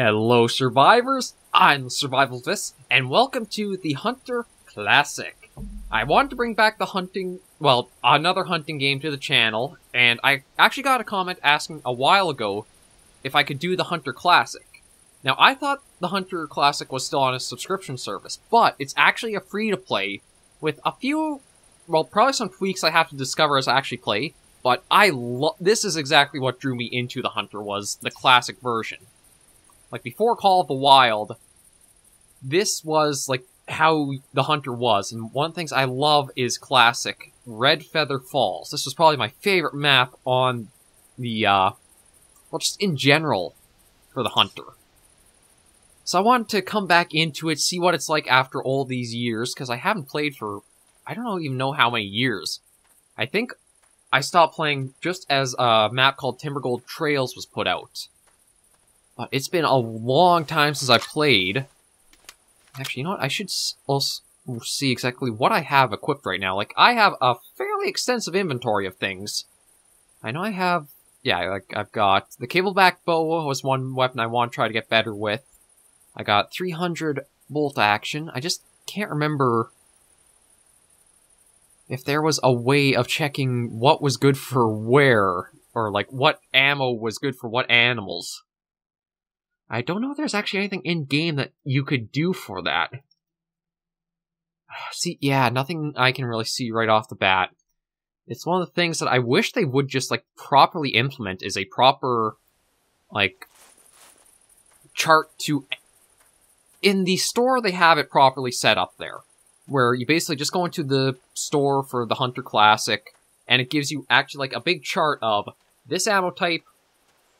Hello, survivors! I'm SurvivalVis, and welcome to the Hunter Classic. I wanted to bring back the hunting, well, another hunting game to the channel, and I actually got a comment asking a while ago if I could do the Hunter Classic. Now, I thought the Hunter Classic was still on a subscription service, but it's actually a free-to-play with a few, well, probably some tweaks I have to discover as I actually play, but I love this is exactly what drew me into the Hunter was the classic version. Like before Call of the Wild, this was like how the Hunter was, and one of the things I love is classic Red Feather Falls. This was probably my favorite map on the, uh, well, just in general for the Hunter. So I wanted to come back into it, see what it's like after all these years, because I haven't played for, I don't even know how many years. I think I stopped playing just as a map called Timbergold Trails was put out. But it's been a long time since I played. Actually, you know what? I should also see exactly what I have equipped right now. Like, I have a fairly extensive inventory of things. I know I have... Yeah, like, I've got... The cableback bow was one weapon I want to try to get better with. I got 300 bolt action. I just can't remember if there was a way of checking what was good for where, or like what ammo was good for what animals. I don't know if there's actually anything in game that you could do for that. See, yeah, nothing I can really see right off the bat. It's one of the things that I wish they would just like properly implement is a proper like chart to in the store they have it properly set up there where you basically just go into the store for the Hunter Classic and it gives you actually like a big chart of this ammo type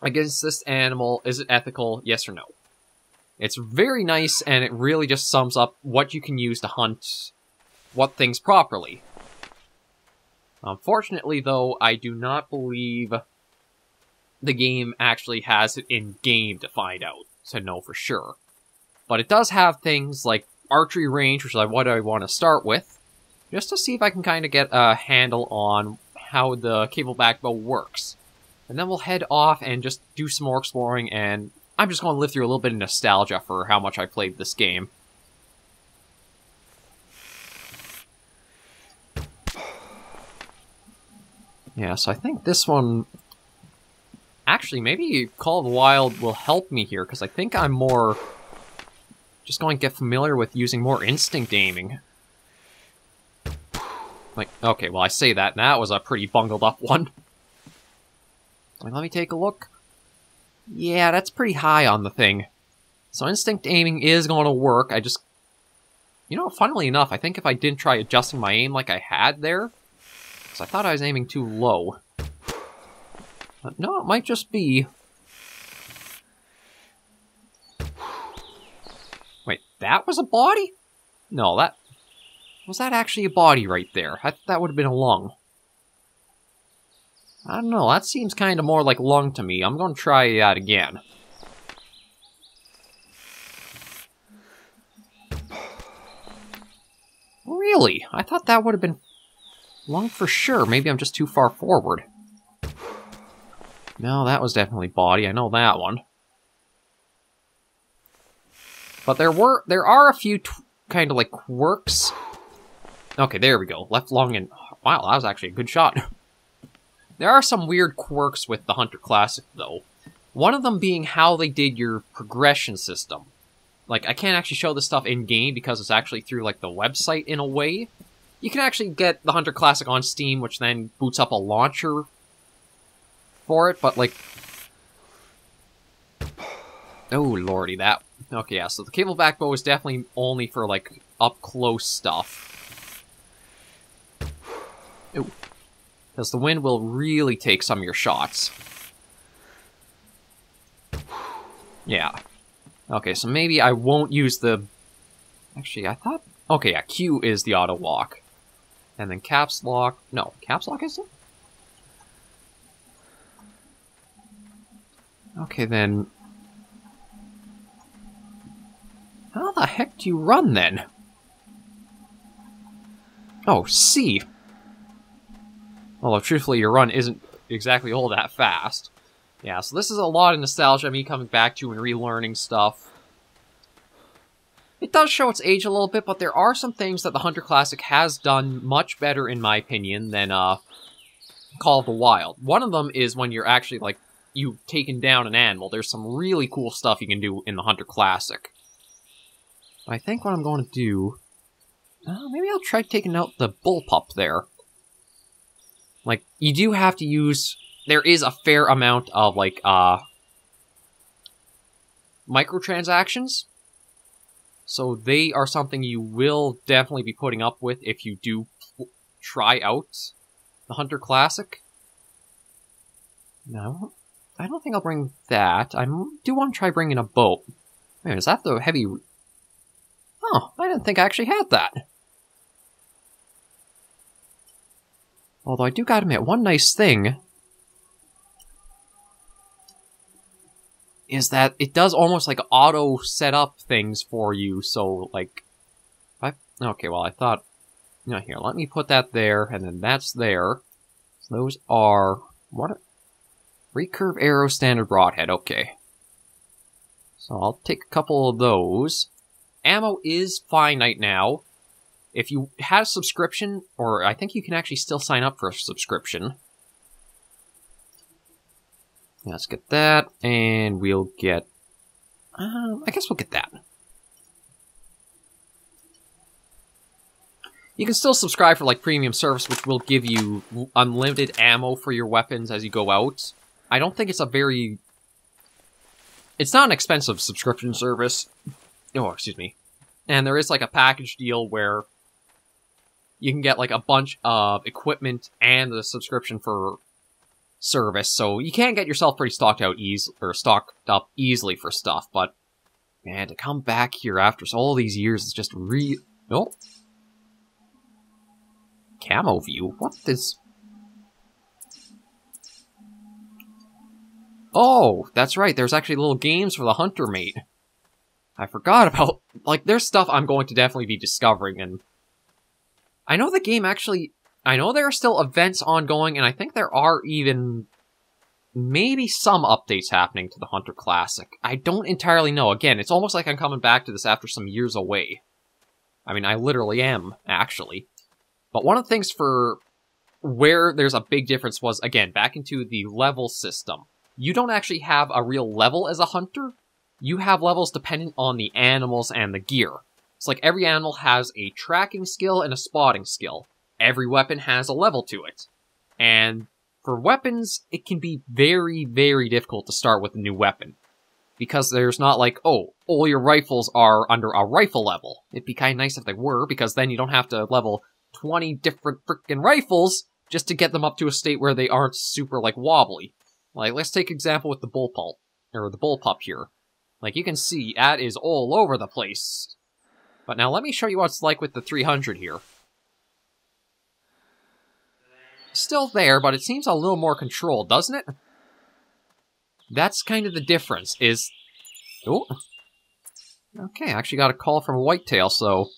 against this animal, is it ethical, yes or no? It's very nice, and it really just sums up what you can use to hunt what things properly. Unfortunately, though, I do not believe the game actually has it in-game to find out, to know for sure. But it does have things like archery range, which is like what I want to start with, just to see if I can kind of get a handle on how the cable back bow works. And then we'll head off and just do some more exploring, and I'm just going to live through a little bit of nostalgia for how much I played this game. Yeah, so I think this one... Actually, maybe Call of the Wild will help me here, because I think I'm more... Just going to get familiar with using more instinct aiming. Like, okay, well I say that, and that was a pretty bungled up one. Let me take a look. Yeah, that's pretty high on the thing. So instinct aiming is going to work. I just... You know, funnily enough, I think if I didn't try adjusting my aim like I had there... Because I thought I was aiming too low. But no, it might just be... Wait, that was a body? No, that... Was that actually a body right there? I, that would have been a lung. I don't know, that seems kind of more like lung to me. I'm going to try that again. Really? I thought that would have been lung for sure. Maybe I'm just too far forward. No, that was definitely body. I know that one. But there were there are a few kind of like quirks. Okay, there we go. Left lung and wow, that was actually a good shot. There are some weird quirks with the Hunter Classic, though. One of them being how they did your progression system. Like, I can't actually show this stuff in-game because it's actually through, like, the website in a way. You can actually get the Hunter Classic on Steam, which then boots up a launcher for it, but, like... Oh, lordy, that... Okay, yeah, so the cable back bow is definitely only for, like, up-close stuff. Ooh. Because the wind will really take some of your shots. Yeah. Okay, so maybe I won't use the... Actually, I thought... Okay, yeah, Q is the auto lock. And then caps lock... No, caps lock is it? Okay, then... How the heck do you run, then? Oh, C. Although, truthfully, your run isn't exactly all that fast. Yeah, so this is a lot of nostalgia, me coming back to and relearning stuff. It does show its age a little bit, but there are some things that the Hunter Classic has done much better, in my opinion, than uh, Call of the Wild. One of them is when you're actually, like, you've taken down an animal. There's some really cool stuff you can do in the Hunter Classic. I think what I'm going to do... Uh, maybe I'll try taking out the bullpup there. Like, you do have to use... There is a fair amount of, like, uh... Microtransactions. So they are something you will definitely be putting up with if you do try out the Hunter Classic. No, I don't think I'll bring that. I do want to try bringing a boat. Man, is that the heavy... Oh, I didn't think I actually had that. Although I do gotta admit, one nice thing is that it does almost like auto set up things for you. So like, I okay, well I thought, you know, here, let me put that there, and then that's there. So those are what? Recurve arrow, standard broadhead. Okay. So I'll take a couple of those. Ammo is finite now. If you had a subscription, or I think you can actually still sign up for a subscription. Let's get that, and we'll get... Um, I guess we'll get that. You can still subscribe for, like, premium service, which will give you unlimited ammo for your weapons as you go out. I don't think it's a very... It's not an expensive subscription service. Oh, excuse me. And there is, like, a package deal where you can get, like, a bunch of equipment and the subscription for service, so you can get yourself pretty stocked out easy or stocked up easily for stuff. But man, to come back here after all these years is just re. Oh, camo view. What is? Oh, that's right. There's actually little games for the hunter mate. I forgot about like there's stuff I'm going to definitely be discovering and I know the game actually I know there are still events ongoing, and I think there are even maybe some updates happening to the Hunter Classic. I don't entirely know. Again, it's almost like I'm coming back to this after some years away. I mean, I literally am, actually. But one of the things for where there's a big difference was, again, back into the level system. You don't actually have a real level as a hunter. You have levels dependent on the animals and the gear. It's like every animal has a tracking skill and a spotting skill every weapon has a level to it. And for weapons, it can be very, very difficult to start with a new weapon. Because there's not like, oh, all your rifles are under a rifle level. It'd be kind of nice if they were, because then you don't have to level 20 different freaking rifles just to get them up to a state where they aren't super, like, wobbly. Like, let's take example with the bullpup, or the bullpup here. Like, you can see, that is all over the place. But now let me show you what it's like with the 300 here still there, but it seems a little more controlled, doesn't it? That's kind of the difference, is... Oh. Okay, I actually got a call from Whitetail, so...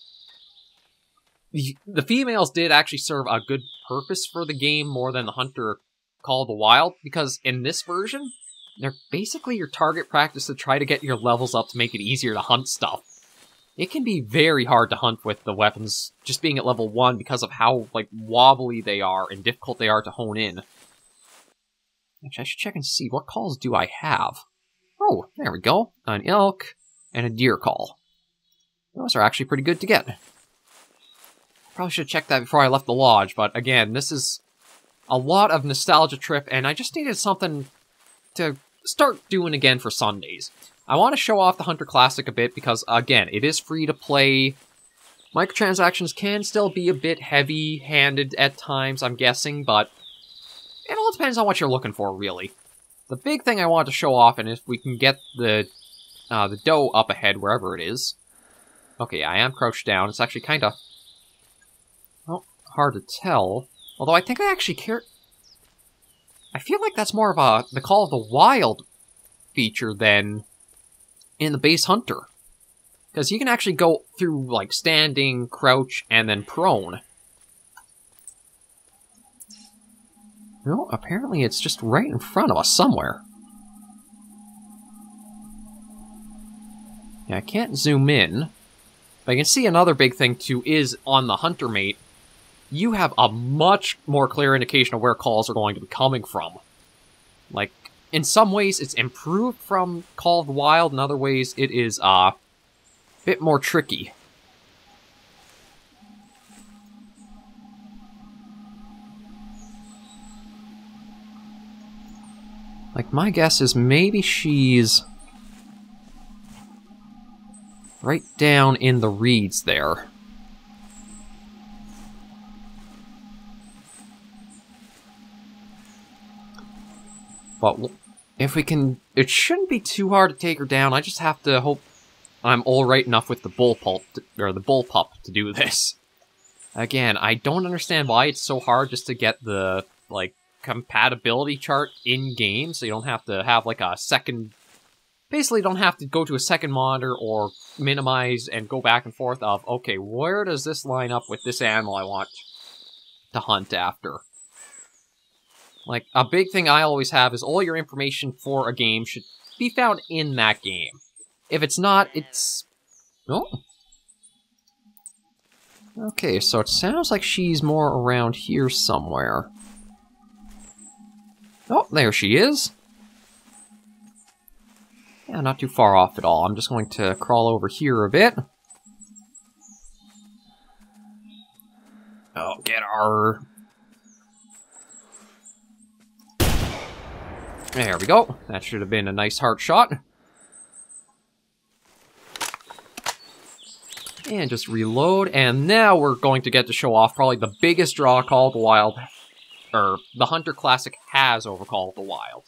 The, the females did actually serve a good purpose for the game more than the Hunter Call of the Wild, because in this version, they're basically your target practice to try to get your levels up to make it easier to hunt stuff it can be very hard to hunt with the weapons just being at level 1 because of how, like, wobbly they are and difficult they are to hone in. Actually, I should check and see. What calls do I have? Oh, there we go. An elk and a deer call. Those are actually pretty good to get. Probably should have checked that before I left the lodge, but again, this is a lot of nostalgia trip, and I just needed something to start doing again for Sundays. I want to show off the Hunter Classic a bit because, again, it is free to play. Microtransactions can still be a bit heavy-handed at times, I'm guessing, but it all depends on what you're looking for, really. The big thing I want to show off, and if we can get the uh, the doe up ahead, wherever it is. Okay, I am crouched down. It's actually kind of... Well, hard to tell. Although I think I actually care... I feel like that's more of a the Call of the Wild feature than in the base hunter. Because you can actually go through, like, standing, crouch, and then prone. No, apparently it's just right in front of us somewhere. Yeah, I can't zoom in. But I can see another big thing, too, is on the hunter mate, you have a much more clear indication of where calls are going to be coming from. Like, in some ways, it's improved from Call of the Wild. In other ways, it is uh, a bit more tricky. Like, my guess is maybe she's right down in the reeds there. But if we can... It shouldn't be too hard to take her down. I just have to hope I'm alright enough with the bullpup, to, or the bullpup, to do this. Again, I don't understand why it's so hard just to get the, like, compatibility chart in-game, so you don't have to have, like, a second... Basically, don't have to go to a second monitor or minimize and go back and forth of, okay, where does this line up with this animal I want to hunt after? Like, a big thing I always have is all your information for a game should be found in that game. If it's not, it's... Oh. Okay, so it sounds like she's more around here somewhere. Oh, there she is. Yeah, not too far off at all. I'm just going to crawl over here a bit. Oh, get our There we go. That should have been a nice heart shot. And just reload, and now we're going to get to show off probably the biggest draw Call of the Wild, or the Hunter Classic has over Call of the Wild.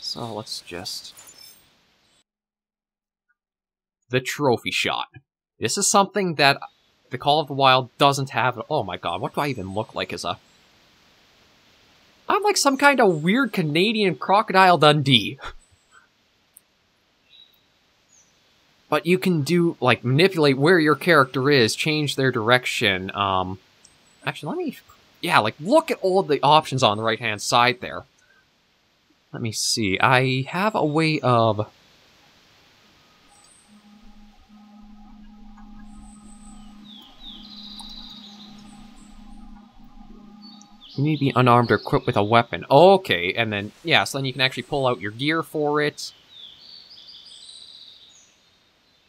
So let's just... The trophy shot. This is something that the Call of the Wild doesn't have. Oh my god, what do I even look like as a I'm like some kind of weird Canadian Crocodile Dundee. but you can do, like, manipulate where your character is, change their direction. Um, actually, let me, yeah, like, look at all the options on the right-hand side there. Let me see. I have a way of You need to be unarmed or equipped with a weapon. Okay, and then, yeah, so then you can actually pull out your gear for it.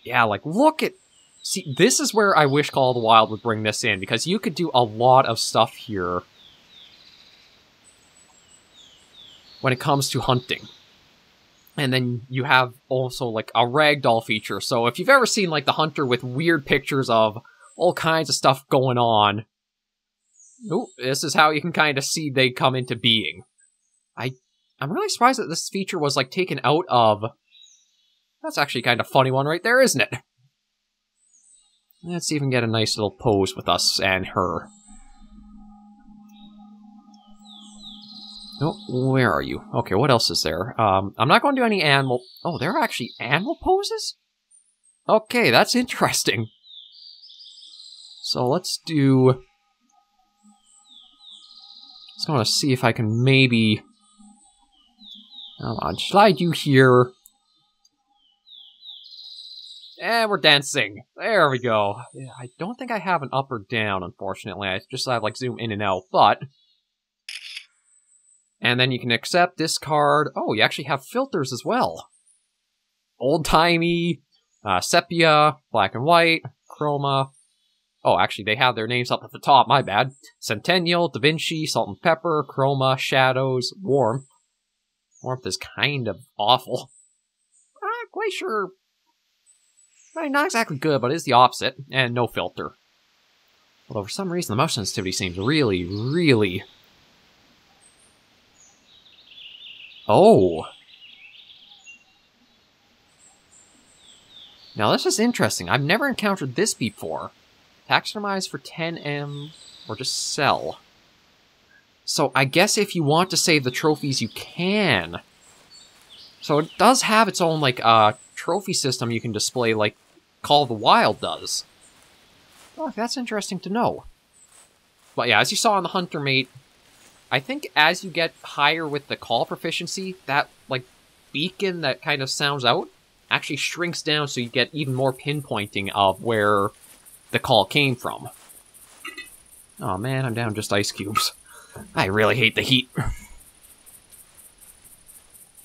Yeah, like, look at... See, this is where I wish Call of the Wild would bring this in, because you could do a lot of stuff here when it comes to hunting. And then you have also, like, a ragdoll feature. So if you've ever seen, like, the hunter with weird pictures of all kinds of stuff going on, Ooh, this is how you can kind of see they come into being. I, I'm really surprised that this feature was, like, taken out of... That's actually kind of funny one right there, isn't it? Let's even get a nice little pose with us and her. Oh, where are you? Okay, what else is there? Um, I'm not going to do any animal... Oh, there are actually animal poses? Okay, that's interesting. So let's do... Just want to see if I can maybe... Come on, slide you here. And we're dancing. There we go. Yeah, I don't think I have an up or down, unfortunately. I just have, like, zoom in and out, but... And then you can accept, discard... Oh, you actually have filters as well. Old-timey, uh, sepia, black and white, chroma, Oh, actually, they have their names up at the top, my bad. Centennial, Da Vinci, Salt and Pepper, Chroma, Shadows, Warmth. Warmth is kind of awful. Uh, Glacier, I mean, not exactly good, but it's the opposite. And no filter. Although for some reason the motion sensitivity seems really, really... Oh! Now this is interesting. I've never encountered this before. Taxonomize for 10M or just sell. So I guess if you want to save the trophies, you can. So it does have its own, like, uh, trophy system you can display like Call of the Wild does. Oh, that's interesting to know. But yeah, as you saw on the Hunter Mate, I think as you get higher with the call proficiency, that, like, beacon that kind of sounds out actually shrinks down so you get even more pinpointing of where the call came from. Oh man, I'm down just ice cubes. I really hate the heat.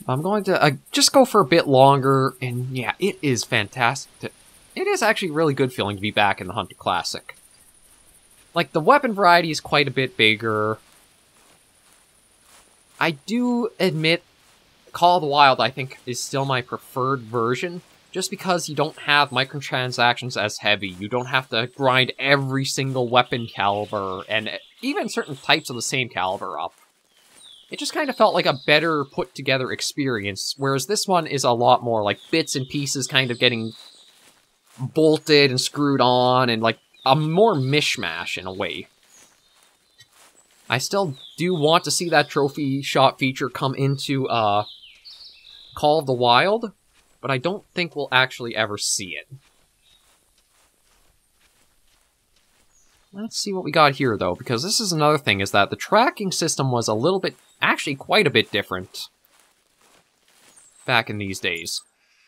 I'm going to uh, just go for a bit longer, and yeah, it is fantastic. It is actually really good feeling to be back in the Hunter Classic. Like, the weapon variety is quite a bit bigger. I do admit Call of the Wild, I think, is still my preferred version, just because you don't have microtransactions as heavy. You don't have to grind every single weapon caliber, and even certain types of the same caliber up. It just kind of felt like a better put together experience, whereas this one is a lot more like bits and pieces kind of getting bolted and screwed on, and like a more mishmash in a way. I still do want to see that trophy shot feature come into uh, Call of the Wild, but I don't think we'll actually ever see it. Let's see what we got here, though, because this is another thing, is that the tracking system was a little bit, actually quite a bit different back in these days.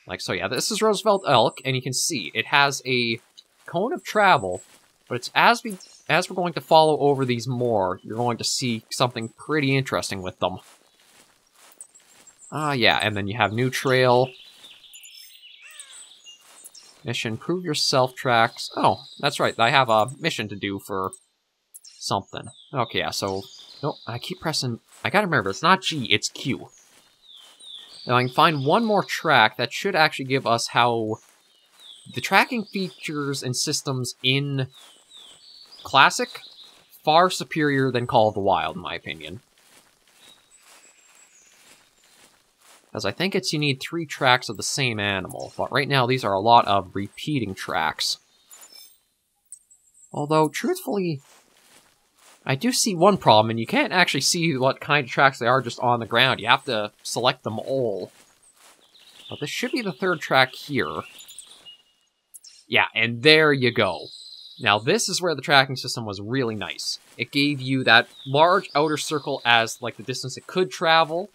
Like, so yeah, this is Roosevelt Elk, and you can see it has a cone of travel, but it's as we as we're going to follow over these more, you're going to see something pretty interesting with them. Ah, uh, yeah, and then you have New Trail. Mission, prove yourself tracks. Oh, that's right, I have a mission to do for something. Okay, yeah, so... No, I keep pressing... I gotta remember, it's not G, it's Q. Now I can find one more track that should actually give us how the tracking features and systems in Classic, far superior than Call of the Wild, in my opinion. As I think it's you need three tracks of the same animal, but right now these are a lot of repeating tracks. Although, truthfully, I do see one problem, and you can't actually see what kind of tracks they are just on the ground. You have to select them all. But this should be the third track here. Yeah, and there you go. Now, this is where the tracking system was really nice. It gave you that large outer circle as, like, the distance it could travel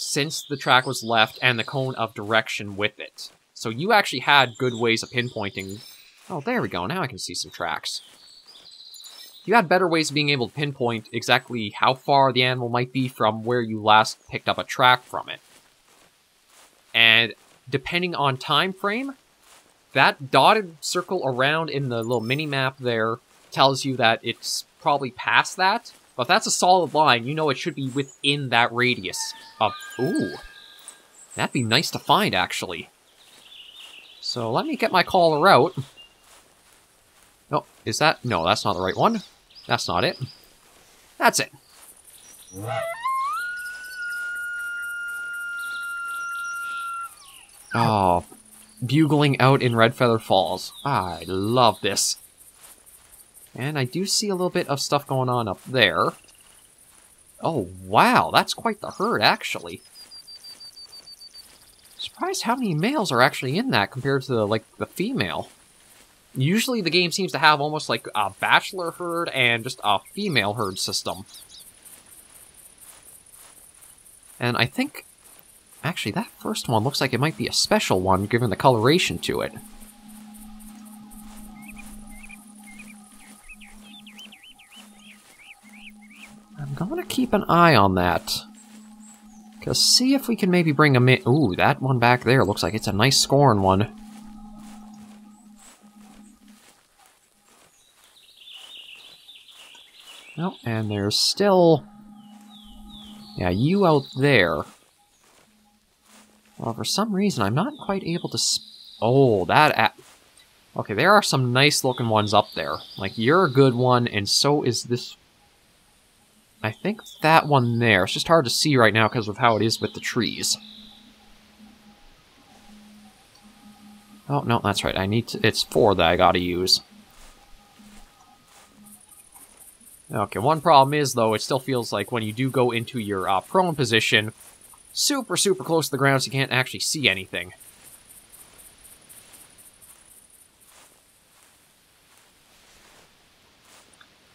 since the track was left, and the cone of direction with it. So you actually had good ways of pinpointing... Oh, there we go. Now I can see some tracks. You had better ways of being able to pinpoint exactly how far the animal might be from where you last picked up a track from it. And depending on time frame, that dotted circle around in the little mini map there tells you that it's probably past that. But if that's a solid line, you know it should be within that radius of... Ooh. That'd be nice to find, actually. So let me get my caller out. No, is that... No, that's not the right one. That's not it. That's it. Oh, bugling out in Red Feather Falls. I love this. And I do see a little bit of stuff going on up there. Oh, wow, that's quite the herd, actually. Surprised how many males are actually in that compared to, the, like, the female. Usually the game seems to have almost like a bachelor herd and just a female herd system. And I think Actually, that first one looks like it might be a special one, given the coloration to it. I'm going to keep an eye on that. Because see if we can maybe bring a in. Ooh, that one back there looks like it's a nice scoring one. Oh, and there's still... Yeah, you out there. Well, for some reason, I'm not quite able to... oh, that... okay, there are some nice-looking ones up there. Like, you're a good one, and so is this... I think that one there. It's just hard to see right now because of how it is with the trees. Oh, no, that's right. I need to... It's four that I gotta use. Okay, one problem is, though, it still feels like when you do go into your uh, prone position, super, super close to the ground so you can't actually see anything.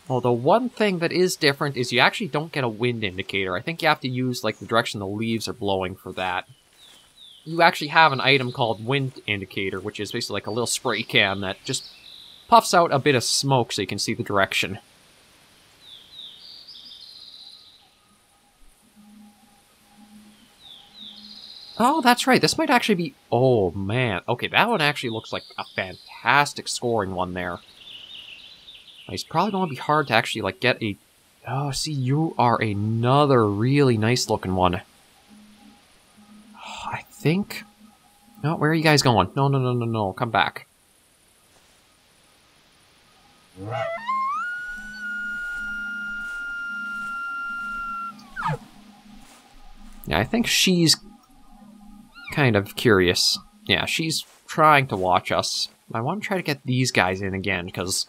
Although one thing that is different is you actually don't get a wind indicator. I think you have to use like the direction the leaves are blowing for that. you actually have an item called Wind Indicator, which is basically like a little spray can that just puffs out a bit of smoke so you can see the direction. Oh, that's right. This might actually be... Oh, man. Okay, that one actually looks like a fantastic scoring one there. It's probably going to be hard to actually, like, get a... Oh, see, you are another really nice-looking one. I think... No, where are you guys going? No, no, no, no, no. Come back. Yeah, I think she's kind of curious. Yeah, she's trying to watch us. I want to try to get these guys in again, because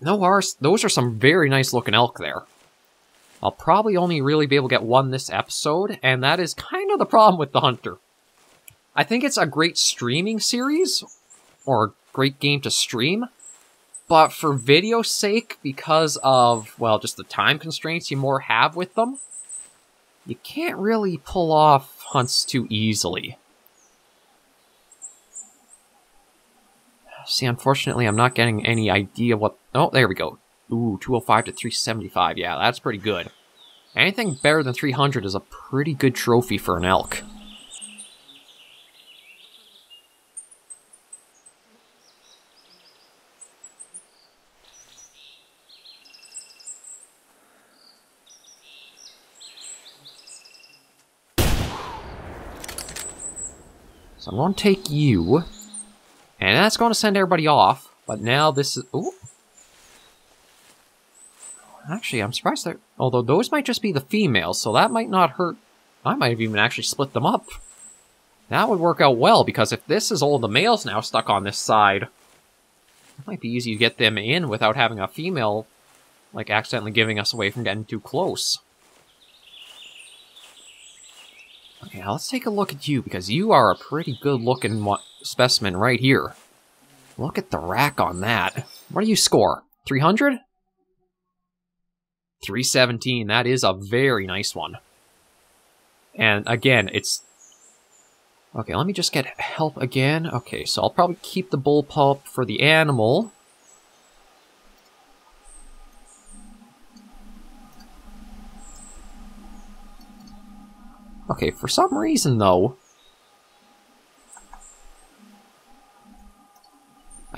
no ours, those are some very nice looking elk there. I'll probably only really be able to get one this episode, and that is kind of the problem with the Hunter. I think it's a great streaming series, or a great game to stream, but for video sake, because of, well, just the time constraints you more have with them, you can't really pull off hunts too easily. See, unfortunately, I'm not getting any idea what... Oh, there we go. Ooh, 205 to 375. Yeah, that's pretty good. Anything better than 300 is a pretty good trophy for an elk. So I'm going to take you, and that's going to send everybody off, but now this is... Ooh. Actually, I'm surprised that... Although those might just be the females, so that might not hurt... I might have even actually split them up. That would work out well, because if this is all the males now stuck on this side, it might be easy to get them in without having a female, like, accidentally giving us away from getting too close. Okay, now let's take a look at you, because you are a pretty good-looking specimen right here. Look at the rack on that. What do you score? 300? 317. That is a very nice one. And again, it's... Okay, let me just get help again. Okay, so I'll probably keep the bull pup for the animal. Okay, for some reason, though...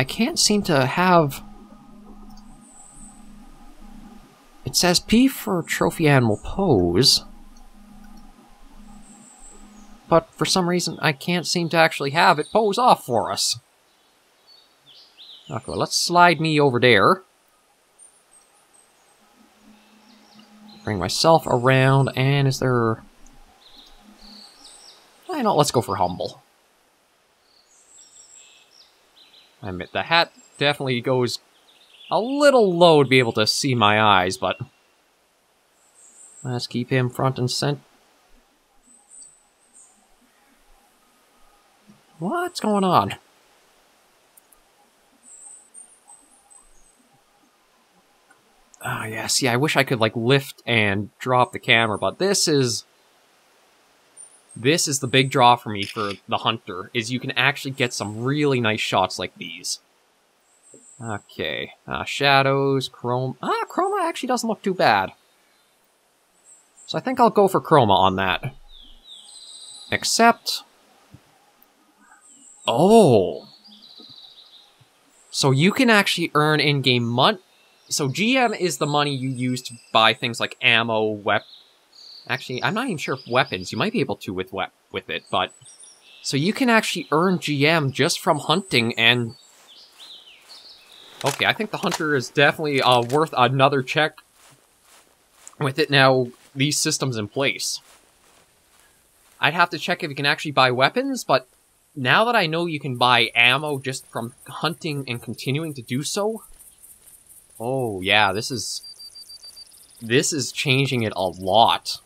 I can't seem to have... It says P for trophy animal pose. But for some reason, I can't seem to actually have it pose off for us. Okay, let's slide me over there. Bring myself around, and is there... Why not? Let's go for humble. I admit, the hat definitely goes a little low to be able to see my eyes, but... Let's keep him front and center. What's going on? Ah, oh, yeah, see, I wish I could, like, lift and drop the camera, but this is this is the big draw for me for the Hunter, is you can actually get some really nice shots like these. Okay, uh, shadows, chrome. Ah, chroma actually doesn't look too bad. So I think I'll go for chroma on that. Except... Oh! So you can actually earn in-game money. So GM is the money you use to buy things like ammo, weapons, Actually, I'm not even sure if weapons. You might be able to with with it, but so you can actually earn GM just from hunting and. Okay, I think the hunter is definitely uh, worth another check. With it now, these systems in place. I'd have to check if you can actually buy weapons, but now that I know you can buy ammo just from hunting and continuing to do so, oh yeah, this is this is changing it a lot.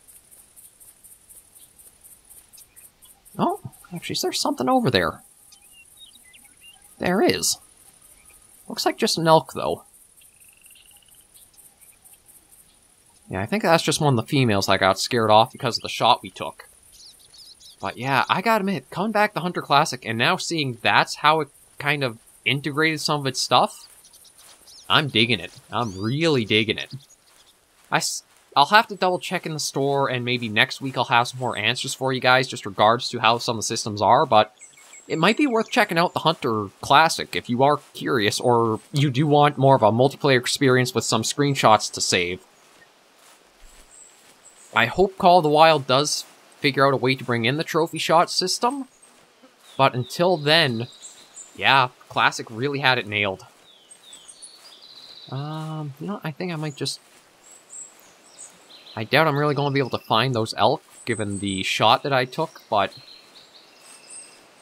Oh, actually, is there something over there? There is. Looks like just an elk, though. Yeah, I think that's just one of the females that got scared off because of the shot we took. But yeah, I gotta admit, coming back the Hunter Classic and now seeing that's how it kind of integrated some of its stuff, I'm digging it. I'm really digging it. I, I'll have to double check in the store, and maybe next week I'll have some more answers for you guys, just regards to how some of the systems are, but it might be worth checking out the Hunter Classic if you are curious, or you do want more of a multiplayer experience with some screenshots to save. I hope Call of the Wild does figure out a way to bring in the trophy shot system, but until then, yeah, Classic really had it nailed. Um, you know, I think I might just... I doubt I'm really going to be able to find those elk, given the shot that I took, but...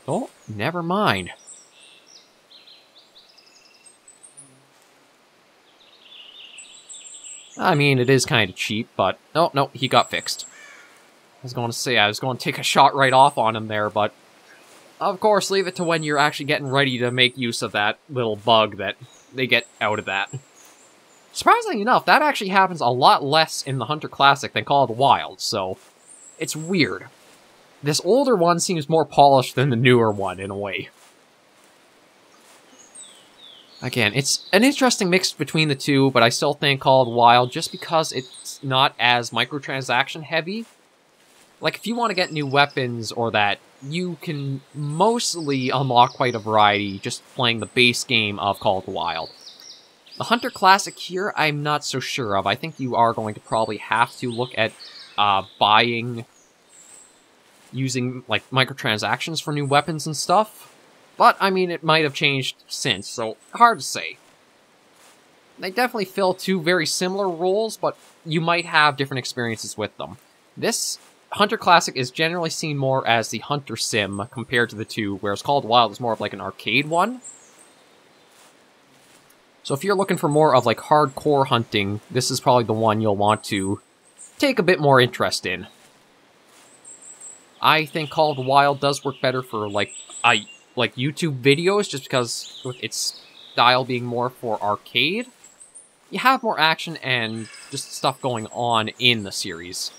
Oh, never mind. I mean, it is kind of cheap, but... No, no, he got fixed. I was going to say, I was going to take a shot right off on him there, but... Of course, leave it to when you're actually getting ready to make use of that little bug that they get out of that. Surprisingly enough, that actually happens a lot less in the Hunter Classic than Call of the Wild, so... It's weird. This older one seems more polished than the newer one, in a way. Again, it's an interesting mix between the two, but I still think Call of the Wild, just because it's not as microtransaction heavy. Like, if you want to get new weapons or that, you can mostly unlock quite a variety just playing the base game of Call of the Wild. The Hunter Classic here, I'm not so sure of. I think you are going to probably have to look at uh, buying, using, like, microtransactions for new weapons and stuff. But, I mean, it might have changed since, so hard to say. They definitely fill two very similar roles, but you might have different experiences with them. This Hunter Classic is generally seen more as the Hunter Sim compared to the two, whereas Call of Wild is more of like an arcade one. So if you're looking for more of like hardcore hunting, this is probably the one you'll want to take a bit more interest in. I think Call of the Wild does work better for like I like YouTube videos just because with its style being more for arcade, you have more action and just stuff going on in the series.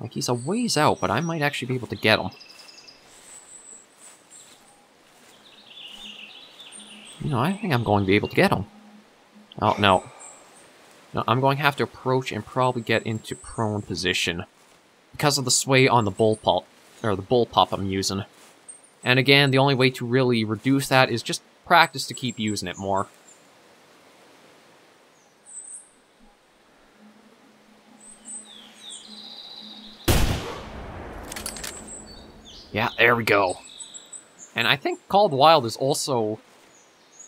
Like he's a ways out, but I might actually be able to get him. You know, I think I'm going to be able to get him. Oh, no. No, I'm going to have to approach and probably get into prone position. Because of the sway on the bullpup, or the bullpup I'm using. And again, the only way to really reduce that is just practice to keep using it more. Yeah, there we go. And I think Call of Wild is also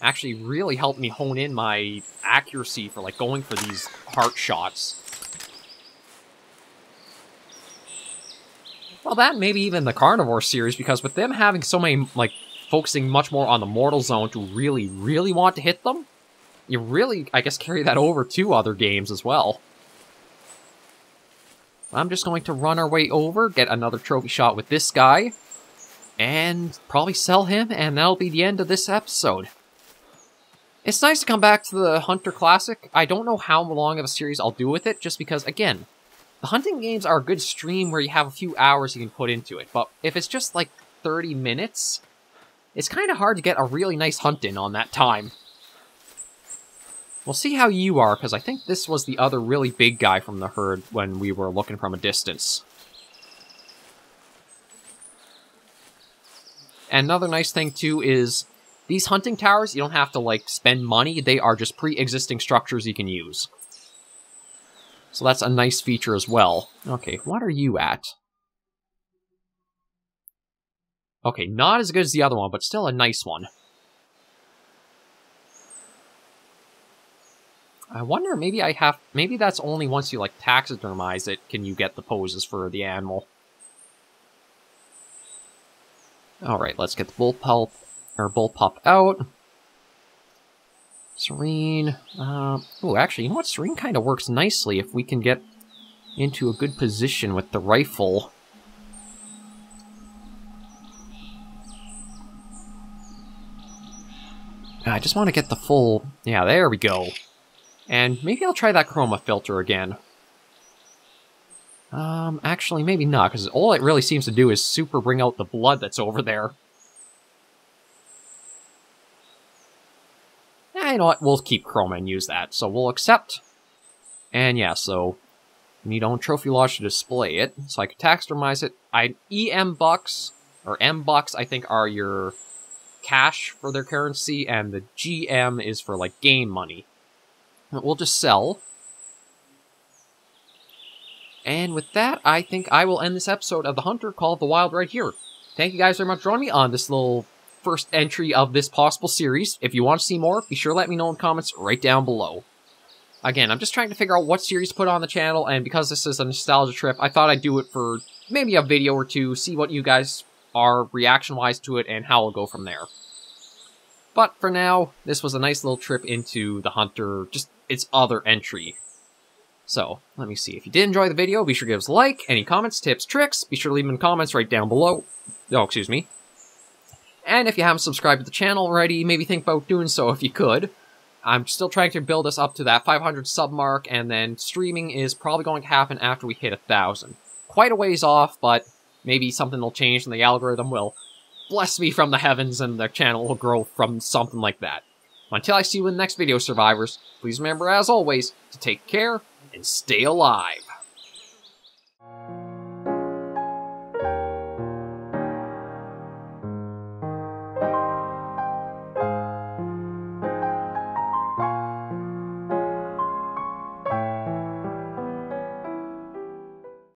actually really helped me hone in my accuracy for like going for these heart shots. Well, that maybe even the Carnivore series, because with them having so many, like, focusing much more on the Mortal Zone to really, really want to hit them, you really, I guess, carry that over to other games as well. I'm just going to run our way over, get another trophy shot with this guy, and probably sell him, and that'll be the end of this episode. It's nice to come back to the Hunter Classic. I don't know how long of a series I'll do with it, just because, again, the hunting games are a good stream where you have a few hours you can put into it, but if it's just like 30 minutes, it's kind of hard to get a really nice hunt in on that time. We'll see how you are, because I think this was the other really big guy from the herd when we were looking from a distance. Another nice thing, too, is these hunting towers, you don't have to, like, spend money. They are just pre-existing structures you can use. So that's a nice feature as well. Okay, what are you at? Okay, not as good as the other one, but still a nice one. I wonder, maybe I have... Maybe that's only once you, like, taxidermize it can you get the poses for the animal. Alright, let's get the bull pulp, or bullpup out. Serene. Uh, oh, actually, you know what? Serene kind of works nicely if we can get into a good position with the rifle. I just want to get the full... Yeah, there we go. And maybe I'll try that chroma filter again. Um, actually, maybe not, because all it really seems to do is super bring out the blood that's over there. You know what? We'll keep Chroma and use that. So we'll accept. And yeah, so need own trophy lodge to display it. So I can taxidermize it. I EM bucks or M bucks I think are your cash for their currency, and the GM is for like game money. We'll just sell. And with that, I think I will end this episode of The Hunter Call of the Wild right here. Thank you guys very much for joining me on this little first entry of this possible series. If you want to see more, be sure to let me know in comments right down below. Again, I'm just trying to figure out what series to put on the channel, and because this is a nostalgia trip, I thought I'd do it for maybe a video or two, see what you guys are reaction-wise to it, and how I'll go from there. But for now, this was a nice little trip into the Hunter, just its other entry. So, let me see. If you did enjoy the video, be sure to give us a like. Any comments, tips, tricks, be sure to leave them in comments right down below. Oh, excuse me. And if you haven't subscribed to the channel already, maybe think about doing so if you could. I'm still trying to build us up to that 500 sub mark, and then streaming is probably going to happen after we hit a 1,000. Quite a ways off, but maybe something will change and the algorithm will bless me from the heavens and the channel will grow from something like that. Until I see you in the next video, survivors, please remember, as always, to take care and stay alive.